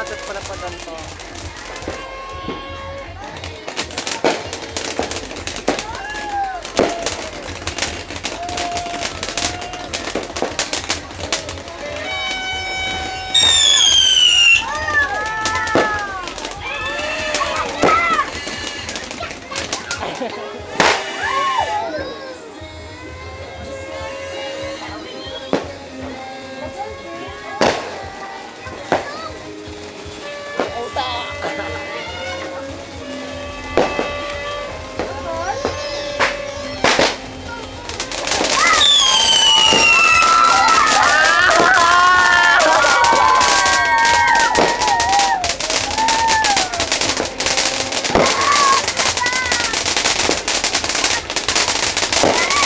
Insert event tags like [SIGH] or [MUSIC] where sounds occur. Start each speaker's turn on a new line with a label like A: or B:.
A: matot pala pa ganito. Ha [LAUGHS] ha. you.